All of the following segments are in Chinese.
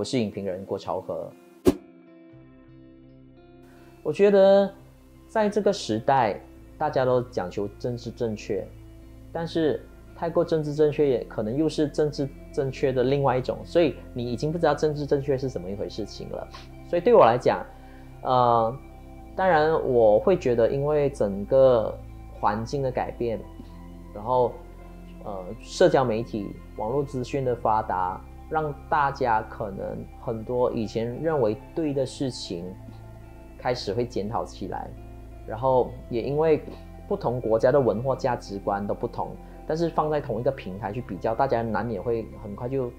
我是影评人郭朝和。我觉得在这个时代，大家都讲求政治正确，但是太过政治正确也可能又是政治正确的另外一种，所以你已经不知道政治正确是怎么一回事情了。所以对我来讲，呃，当然我会觉得，因为整个环境的改变，然后呃，社交媒体、网络资讯的发达。让大家可能很多以前认为对的事情，开始会检讨起来，然后也因为不同国家的文化价值观都不同，但是放在同一个平台去比较，大家难免会很快就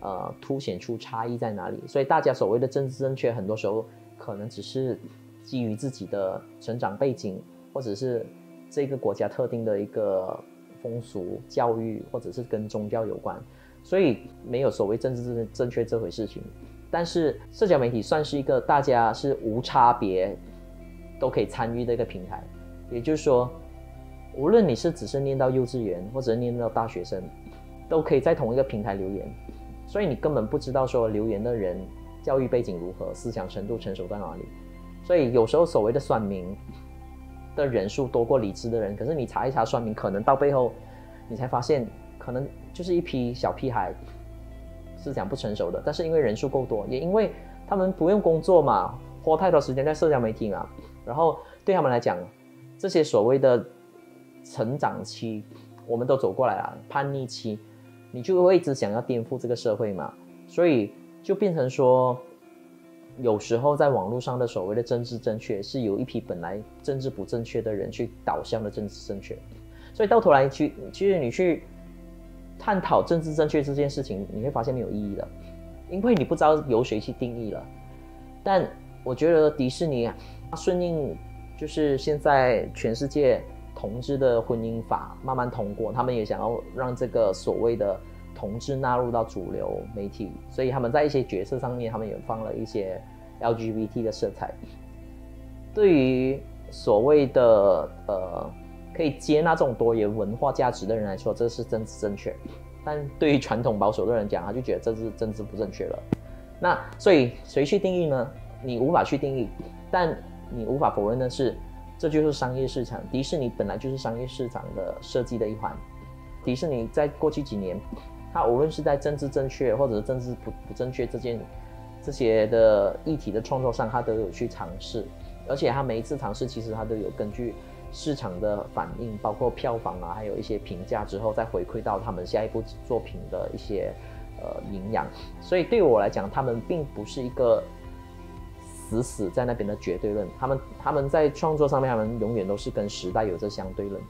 呃凸显出差异在哪里。所以大家所谓的政治正确，很多时候可能只是基于自己的成长背景，或者是这个国家特定的一个风俗、教育，或者是跟宗教有关。所以没有所谓政治正正确这回事情，但是社交媒体算是一个大家是无差别都可以参与的一个平台，也就是说，无论你是只是念到幼稚园或者念到大学生，都可以在同一个平台留言，所以你根本不知道说留言的人教育背景如何，思想程度成熟在哪里，所以有时候所谓的算命的人数多过理智的人，可是你查一查算命，可能到背后你才发现。可能就是一批小屁孩，思想不成熟的，但是因为人数够多，也因为他们不用工作嘛，花太多时间在社交媒体嘛，然后对他们来讲，这些所谓的成长期，我们都走过来了，叛逆期，你就会一直想要颠覆这个社会嘛，所以就变成说，有时候在网络上的所谓的政治正确，是有一批本来政治不正确的人去导向的政治正确，所以到头来去，其实你去。探讨政治正确这件事情，你会发现没有意义了，因为你不知道由谁去定义了。但我觉得迪士尼啊，顺应就是现在全世界同志的婚姻法慢慢通过，他们也想要让这个所谓的同志纳入到主流媒体，所以他们在一些角色上面，他们也放了一些 LGBT 的色彩。对于所谓的呃。可以接纳这种多元文化价值的人来说，这是政治正确；但对于传统保守的人讲，他就觉得这是政治不正确了。那所以谁去定义呢？你无法去定义，但你无法否认的是，这就是商业市场。迪士尼本来就是商业市场的设计的一环。迪士尼在过去几年，它无论是在政治正确或者是政治不不正确这件这些的议题的创作上，它都有去尝试，而且他每一次尝试，其实他都有根据。市场的反应，包括票房啊，还有一些评价之后，再回馈到他们下一部作品的一些呃营养。所以对我来讲，他们并不是一个死死在那边的绝对论。他们他们在创作上面，他们永远都是跟时代有着相对论。